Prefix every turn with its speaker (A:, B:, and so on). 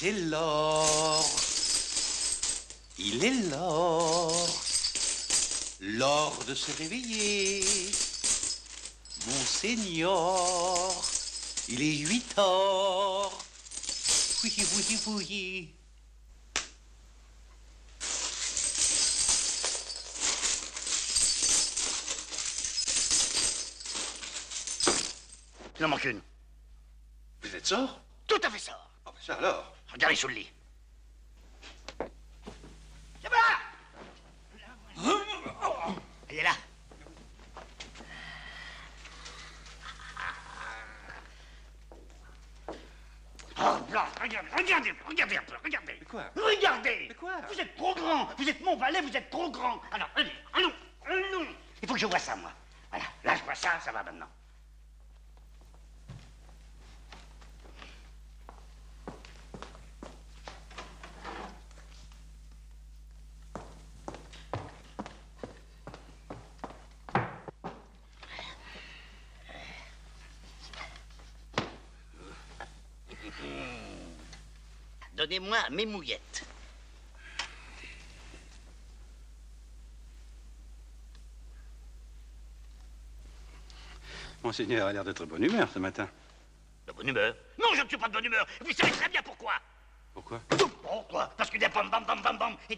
A: C'est l'or. Il est l'or. L'or de se réveiller. Monseigneur, il est huit heures. Oui, oui, oui.
B: Il en manque une.
A: Vous êtes sort?
B: Tout à fait.
A: Ah, ben ça alors.
B: Regardez sous le lit. Là-bas Elle est là. Oh, regardez, regardez, regardez un peu, regardez.
A: Mais quoi
B: Regardez
A: Mais quoi
B: Vous êtes trop grand, vous êtes mon valet, vous êtes trop grand. Alors, allez, allons, allons. Il faut que je vois ça, moi. Voilà, là, je vois ça, ça va maintenant. Donnez-moi mes mouillettes.
A: Monseigneur a l'air de très bonne humeur ce matin.
B: De bonne humeur Non, je ne suis pas de bonne humeur. Vous savez très bien pourquoi.
A: Pourquoi
B: Pourquoi Parce que des bam bam bam bam bam et